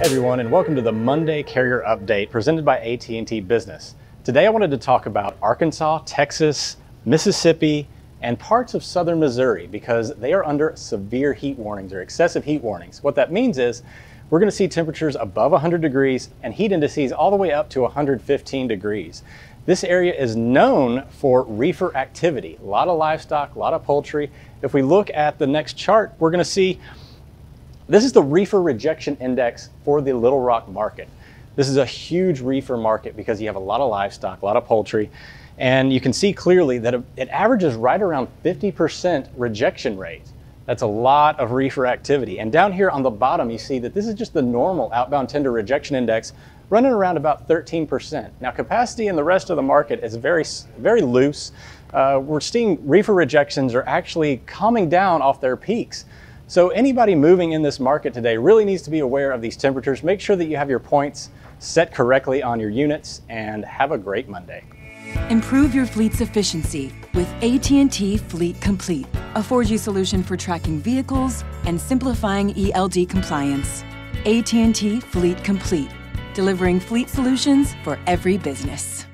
Everyone, and welcome to the Monday Carrier Update presented by AT&T Business. Today I wanted to talk about Arkansas, Texas, Mississippi, and parts of southern Missouri because they are under severe heat warnings or excessive heat warnings. What that means is we're going to see temperatures above 100 degrees and heat indices all the way up to 115 degrees. This area is known for reefer activity, a lot of livestock, a lot of poultry. If we look at the next chart, we're going to see this is the reefer rejection index for the Little Rock market. This is a huge reefer market because you have a lot of livestock, a lot of poultry, and you can see clearly that it averages right around 50% rejection rate. That's a lot of reefer activity. And down here on the bottom, you see that this is just the normal outbound tender rejection index running around about 13%. Now capacity in the rest of the market is very, very loose. Uh, we're seeing reefer rejections are actually coming down off their peaks. So anybody moving in this market today really needs to be aware of these temperatures. Make sure that you have your points set correctly on your units and have a great Monday. Improve your fleet's efficiency with AT&T Fleet Complete, a 4G solution for tracking vehicles and simplifying ELD compliance. AT&T Fleet Complete, delivering fleet solutions for every business.